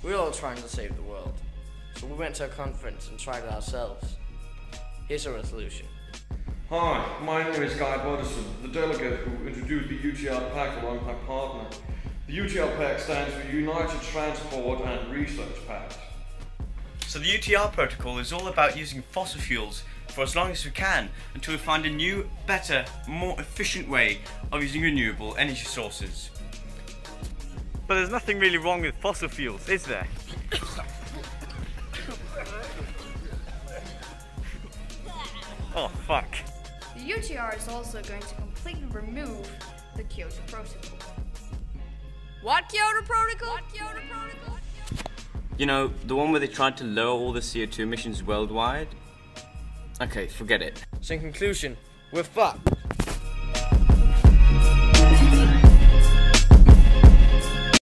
We're all trying to save the world. So we went to a conference and tried it ourselves. Here's a resolution. Hi, my name is Guy Bodison, the delegate who introduced the UTR Pact along with my partner. The UTR Pact stands for United Transport and Research Pact. So the UTR protocol is all about using fossil fuels for as long as we can until we find a new, better, more efficient way of using renewable energy sources. But there's nothing really wrong with fossil fuels, is there? oh fuck. The UTR is also going to completely remove the Kyoto Protocol. What Kyoto Protocol? What Kyoto Protocol? You know, the one where they tried to lower all the CO2 emissions worldwide? Okay, forget it. So in conclusion, we're fucked.